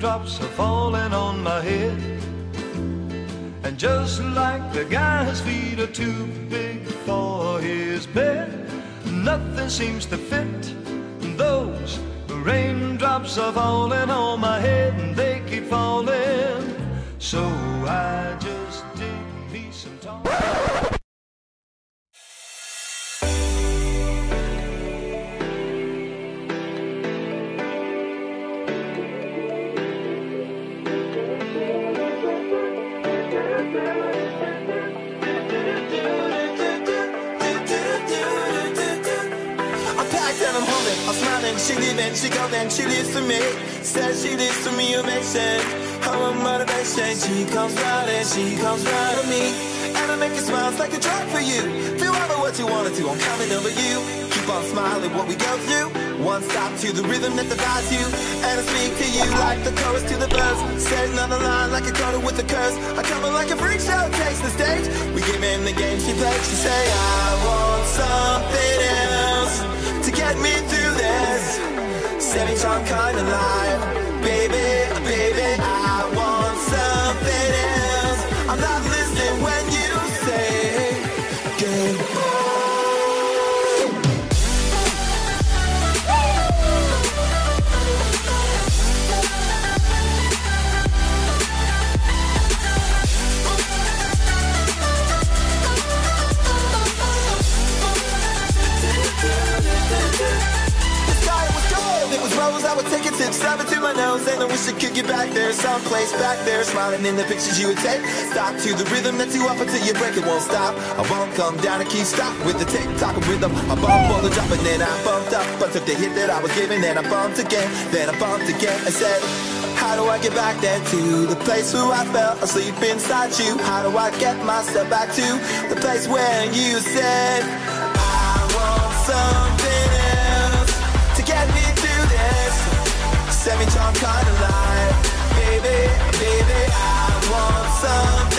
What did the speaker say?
Raindrops are falling on my head. And just like the guy's feet are too big for his bed, nothing seems to fit. Those raindrops are falling on my head and they keep falling. So I She leaving, she going, she leaves for me. Says she leaves for me, amazing. I'm a motivation. She comes round and she comes round to me. And I make it smile, it's like a drug for you. Feel ever what you wanna do, I'm coming over you. Keep on smiling, what we go through. One stop to the rhythm that divides you. And I speak to you like the chorus to the verse. Says another line like a quarter with a curse. I come in like a freak show, takes the stage. We give in the game she plays. She say, I want something else Semi-charm kind of life, I would take a tip, stab it to my nose, and I wish I could get back there, someplace back there, smiling in the pictures you would take. Stop to the rhythm that you up until you break it won't stop. I won't come down and keep stop with the tick tock rhythm. I bump all the drop and then I bumped up, but took the hit that I was giving, then I bumped again, then I bumped again. I said. How do I get back there to the place where I fell asleep inside you? How do I get myself back to the place where you said want